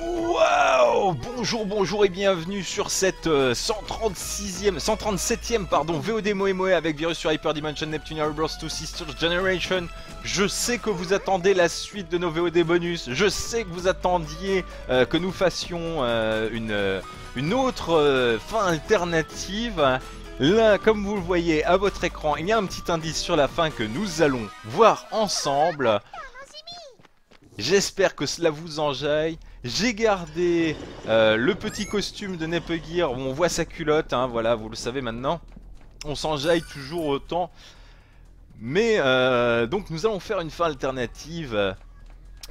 Waouh Bonjour, bonjour et bienvenue sur cette 136e, 137e pardon, VOD Moe Moe avec Virus sur Hyper Dimension Neptune Rebirth 2 Sisters Generation. Je sais que vous attendez la suite de nos VOD bonus. Je sais que vous attendiez euh, que nous fassions euh, une, euh, une autre fin alternative. Là, comme vous le voyez à votre écran, il y a un petit indice sur la fin que nous allons voir ensemble. J'espère que cela vous enjaille. J'ai gardé euh, le petit costume de Nepegir où on voit sa culotte, hein, voilà, vous le savez maintenant. On s'enjaille toujours autant. Mais euh, donc nous allons faire une fin alternative.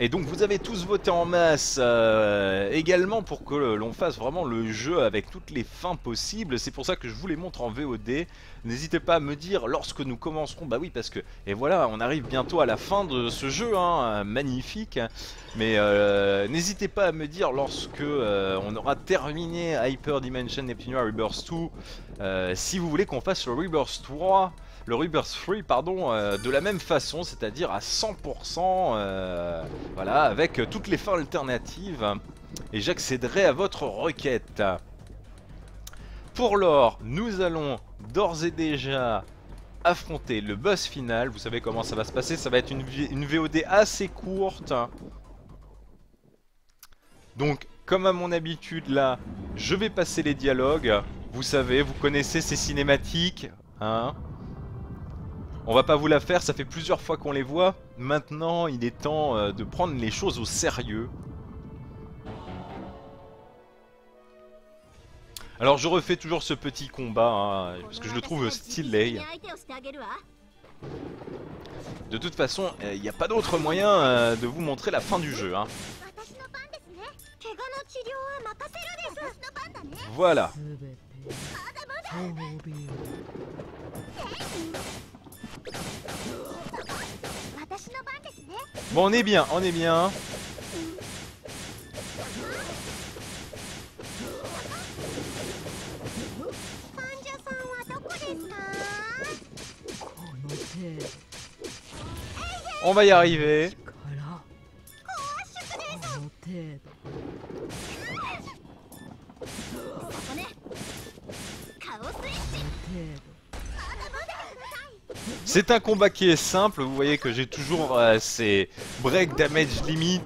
Et donc vous avez tous voté en masse euh, également pour que l'on fasse vraiment le jeu avec toutes les fins possibles. C'est pour ça que je vous les montre en VOD. N'hésitez pas à me dire lorsque nous commencerons. Bah oui parce que et voilà on arrive bientôt à la fin de ce jeu hein, magnifique. Mais euh, n'hésitez pas à me dire lorsque euh, on aura terminé Hyper Dimension Neptune Rebirth 2 si vous voulez qu'on fasse le Rebirth 3 le Rebirth 3 pardon, euh, de la même façon, c'est-à-dire à 100%, euh, voilà, avec toutes les fins alternatives, et j'accéderai à votre requête. Pour l'or, nous allons d'ores et déjà affronter le boss final, vous savez comment ça va se passer, ça va être une, une VOD assez courte. Donc, comme à mon habitude là, je vais passer les dialogues, vous savez, vous connaissez ces cinématiques, hein on va pas vous la faire, ça fait plusieurs fois qu'on les voit. Maintenant, il est temps euh, de prendre les choses au sérieux. Alors je refais toujours ce petit combat, hein, parce que je le trouve stylé. De toute façon, euh, il n'y a pas d'autre moyen euh, de vous montrer la fin du jeu. Hein. Voilà. Bon, on est bien, on est bien. On va y arriver. C'est un combat qui est simple, vous voyez que j'ai toujours euh, ces break damage limit.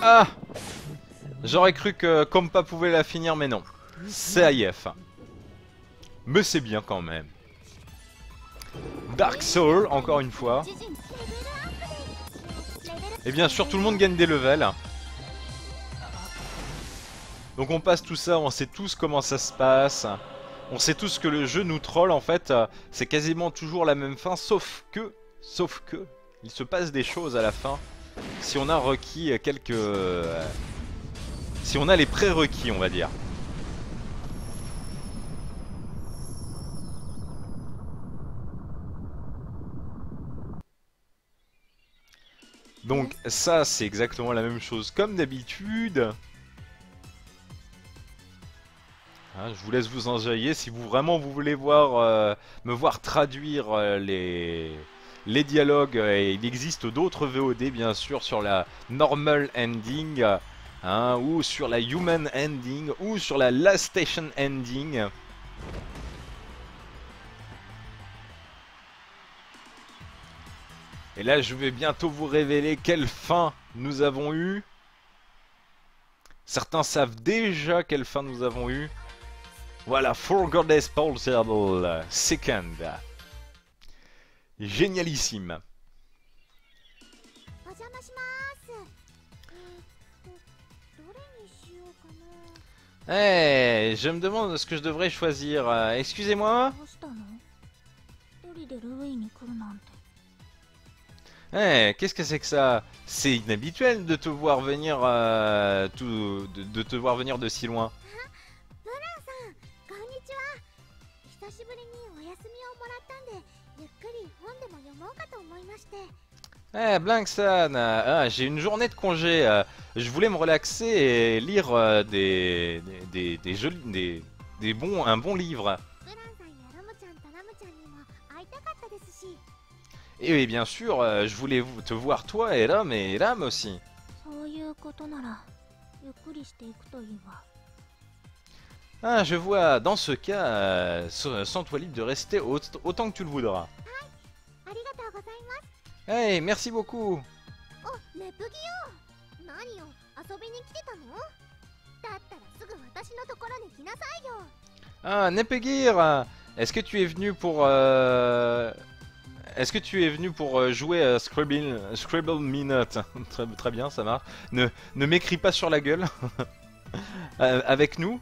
Ah J'aurais cru que Kompa pouvait la finir, mais non. C'est AIF. Mais c'est bien quand même. Dark Soul, encore une fois. Et bien sûr, tout le monde gagne des levels. Donc on passe tout ça, on sait tous comment ça se passe. On sait tous que le jeu nous troll en fait. C'est quasiment toujours la même fin, sauf que, sauf que, il se passe des choses à la fin. Si on a requis quelques... Si on a les prérequis, on va dire. Donc ça c'est exactement la même chose comme d'habitude. Hein, je vous laisse vous enjailler si vous vraiment vous voulez voir euh, me voir traduire euh, les, les dialogues. et il existe d'autres VOD bien sûr sur la normal ending hein, ou sur la human ending ou sur la last station ending. Et là, je vais bientôt vous révéler quelle fin nous avons eu. Certains savent déjà quelle fin nous avons eu. Voilà, For Goddess Possible Second. Génialissime. Eh, je me demande ce que je devrais choisir. Euh, excusez-moi eh, qu'est-ce que c'est que ça? C'est inhabituel de te voir venir euh, de, te voir venir de si loin. Eh, Blanksan, euh, ah, j'ai une journée de congé. euh, je voulais me relaxer et lire des, des, des, des, des bons, un bon livre. Et, et bien sûr, euh, je voulais te voir toi, Elam et Elam aussi. Ah, je vois, dans ce cas, euh, sens-toi libre de rester autant que tu le voudras. Hey, merci beaucoup. Ah, Nepegir Est-ce que tu es venu pour... Euh, est-ce que tu es venu pour euh, jouer Scribble, Scribble Minute très, très, bien, ça marche. Ne, ne m'écris pas sur la gueule. Euh, avec nous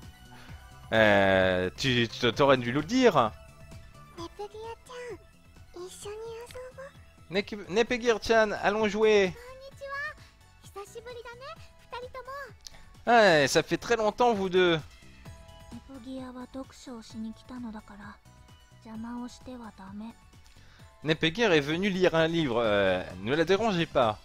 euh, Tu t'aurais dû le dire. Nepegirchan, allons jouer Ouais, ça fait très longtemps, vous deux Nepeguer est venu lire un livre, euh, ne la dérangez pas.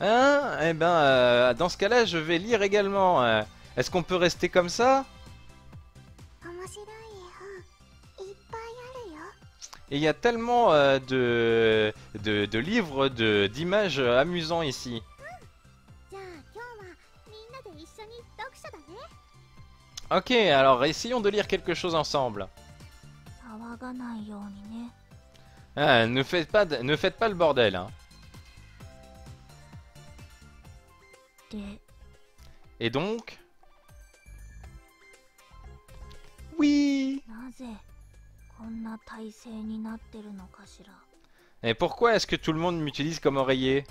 Hein? Eh ben, euh, dans ce cas-là, je vais lire également. Euh. Est-ce qu'on peut rester comme ça? Et il y a tellement euh, de, de, de, livres, d'images amusants ici. Ah, Ok, alors essayons de lire quelque chose ensemble. Ne faites pas, ne faites pas le bordel. Hein. Et donc? Oui. Et pourquoi est-ce que tout le monde m'utilise comme oreiller?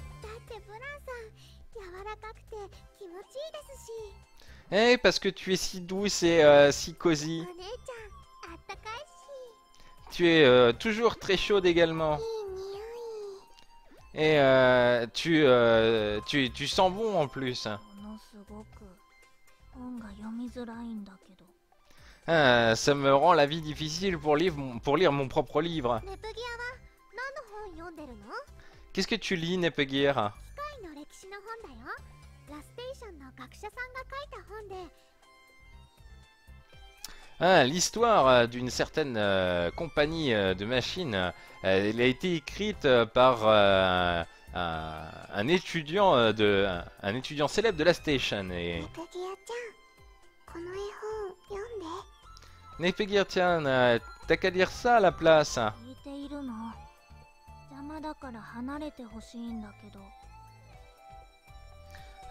Eh, parce que tu es si douce et euh, si cosy. Tu es euh, toujours très chaude également. Et euh, tu, tu, tu sens bon en plus. Ah, ça me rend la vie difficile pour, lire, pour lire mon propre livre. Qu'est-ce que tu lis, Nepegir 学者さんが書いた本で Ah, l'histoire euh, d'une certaine euh, compagnie euh, de machines. euh, elle a été écrite euh, par euh, un, un étudiant euh, de un, un étudiant célèbre de la station. Et ネプギアちゃんこの絵本読んで Nepegir, tiens, euh, t'as qu'à lire ça à la place.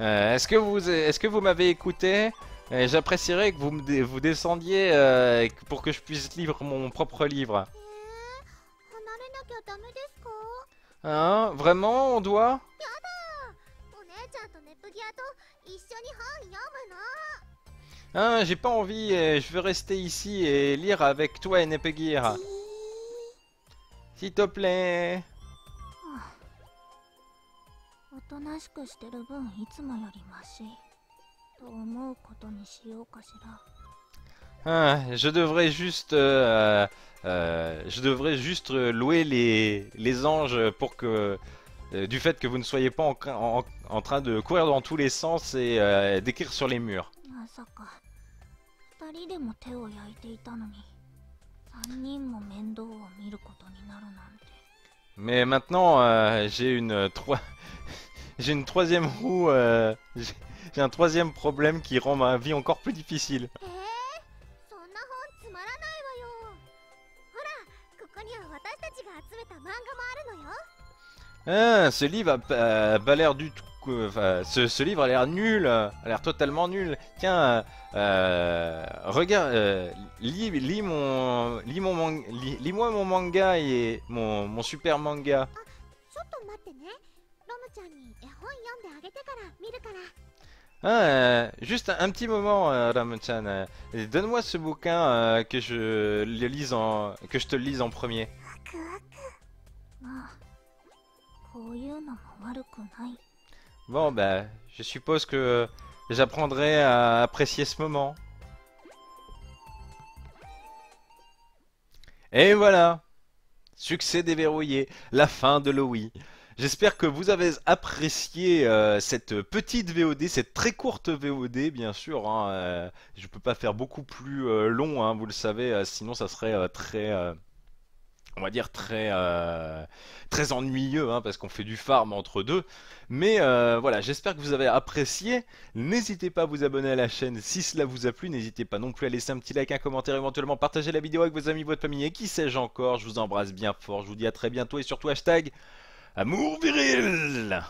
Euh, est-ce que vous, est-ce que vous m'avez écouté? Euh, j'apprécierais que vous vous descendiez euh, pour que je puisse lire mon propre livre. Hein? Vraiment, on doit? Hein, j'ai pas envie, je veux rester ici et lire avec toi et Nepegear. S'il te plaît おとなしくしてる分いつもよりマシと思うことにしようかしら Ah, je devrais juste, euh, euh, je devrais juste euh, louer les, les anges pour que, euh, du fait que vous ne soyez pas en, en- en train de courir dans tous les sens et euh, d'écrire sur les murs. mais maintenant, euh, j'ai une, trois... j'ai une troisième roue, euh, j'ai un troisième problème qui rend ma vie encore plus difficile. Ah, ce livre a pas l'air du tout ce, ce, livre a l'air nul, a l'air totalement nul. Tiens, euh, euh, regarde, euh, lis, lis mon, lis mon, lis-moi mon manga et mon, super manga. Ah, ah juste un, petit moment, Ramachan. Donne-moi ce bouquin que je le lise en, que je te lise en premier. Bon, bah, je suppose que j'apprendrai à apprécier ce moment. Et voilà Succès déverrouillé, la fin de Lowy. J'espère que vous avez apprécié euh, cette petite VOD, cette très courte VOD bien sûr. Hein, euh, je peux pas faire beaucoup plus euh, long, hein, vous le savez, sinon ça serait très, on va dire très, euh, très ennuyeux, hein, parce qu'on fait du farm entre deux. Mais euh, voilà, j'espère que vous avez apprécié. N'hésitez pas à vous abonner à la chaîne si cela vous a plu. N'hésitez pas non plus à laisser un petit like, un commentaire, éventuellement partager la vidéo avec vos amis, votre famille et qui sais-je encore. Je vous embrasse bien fort. Je vous dis à très bientôt et surtout hashtag amour viril